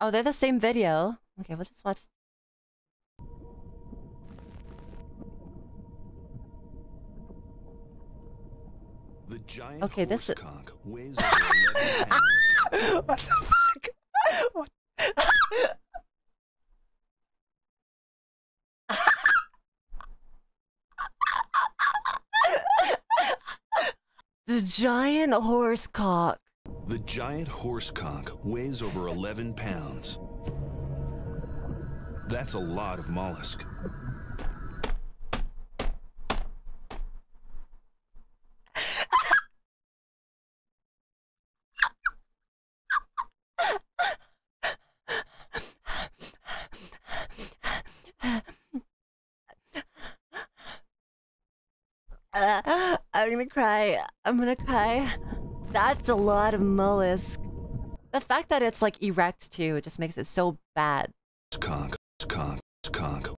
Oh, they're the same video. Okay, we'll just watch. The giant Okay, this is- weighs over 11 pounds. what the fuck? What? the giant horse cock. The giant horse conch weighs over 11 pounds. That's a lot of mollusk. Uh, I'm gonna cry. I'm gonna cry. That's a lot of mollusk. The fact that it's like erect too, it just makes it so bad. Conch, conch, conch.